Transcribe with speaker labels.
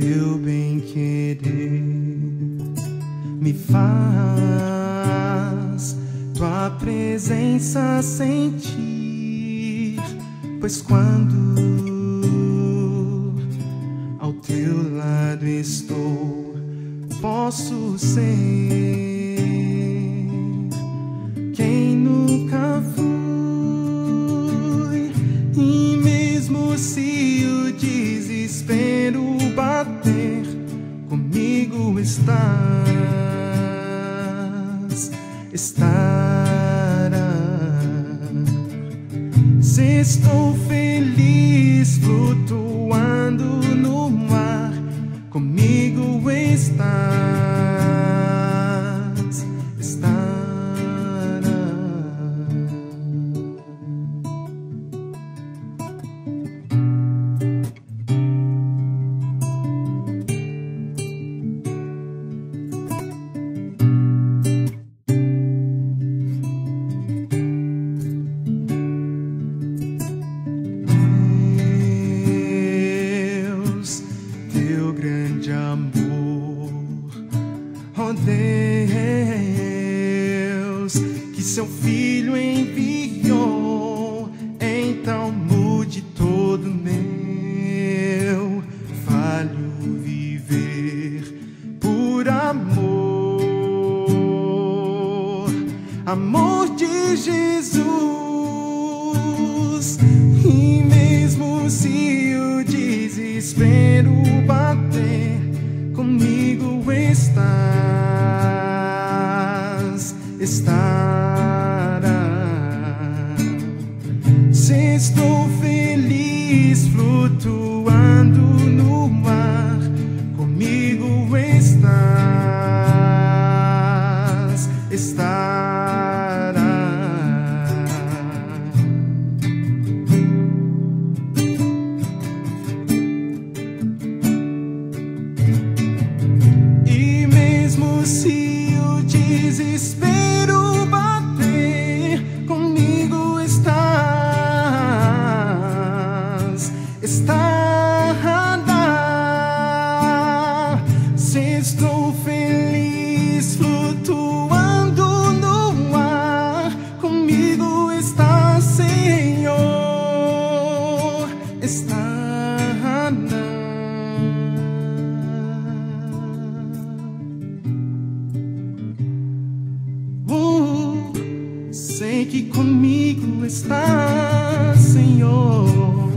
Speaker 1: teu bem querer me faz tua presença sentir, pois quando ao teu lado estou, posso ser. Bater, comigo estás, estará. Se estou feliz flutuando Deus, que seu filho enviou, então mude todo meu falho viver por amor, amor de Jesus. E mesmo se o desespero bater, estará. Se estou feliz flutuando desespero sei que comigo está, Senhor.